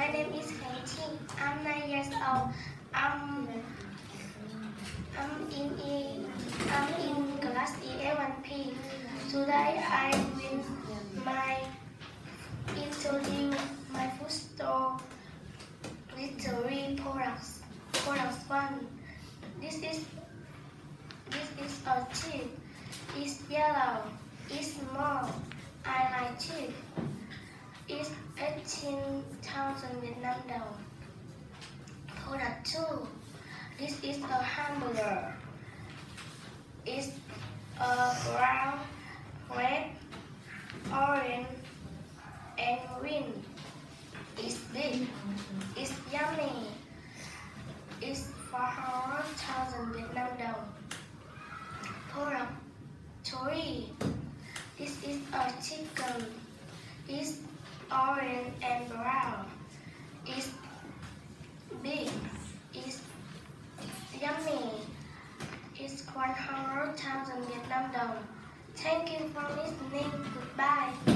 My name is Katie. I'm nine years old. I'm I'm in E. I'm in class 11P. Today I will my introduce my food store literary products. Products one. This is this is a chip. It's yellow. It's small. I like chip. It's 18,000 Vietnam dong. Product two. This is a hamburger. It's a brown, red, orange, and green. It's big. It's yummy. It's 400,000 Vietnam dong. Product three. This is a chicken. Orange and brown. It's big. It's yummy. It's 100,000 Vietnam dong. Thank you for listening. Goodbye.